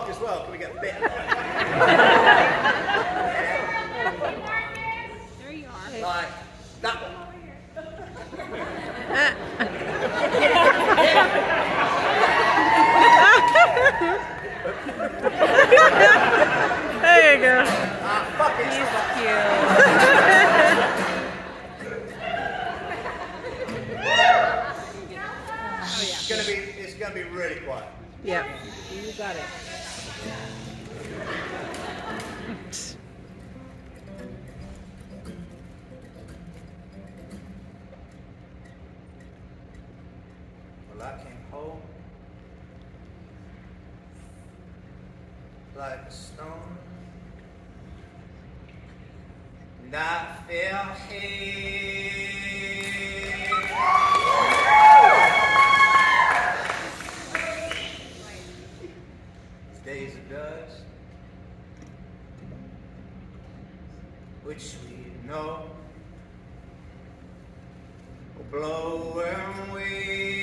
dark as well. Can we get a there you are. Like that one. there you go. Ah, He's cute. it's gonna it's gonna be really quiet. Yep. You got it. Well, I came home like a stone, and I fell Of which we know will blow away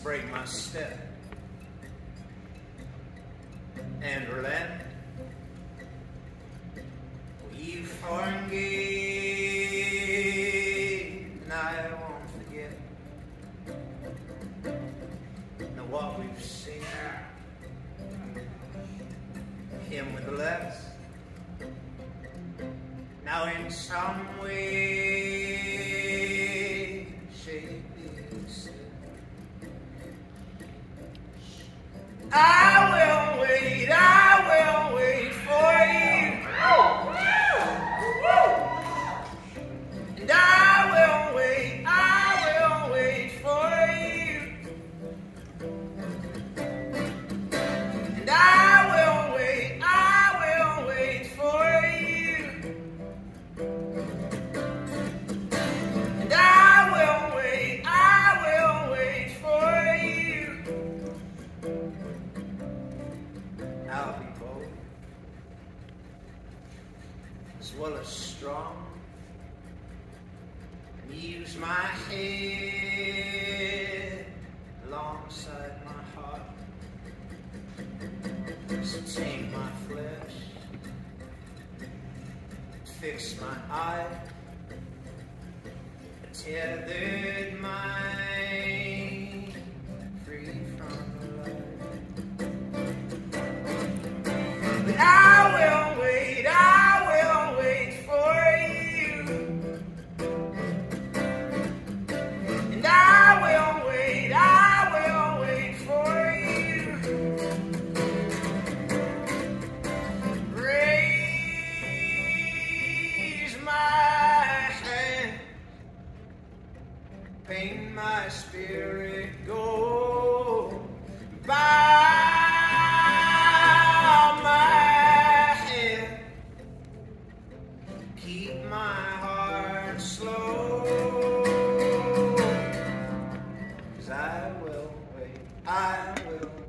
Spray my step and relent. You forgave, and I won't forget. Now what we've seen, him with the left. Now in some way, I as well as strong. Use my head alongside my heart. To tame my flesh, fix my eye, tethered mind. Free from light. But I will keep my heart slow. Cause I will wait, I will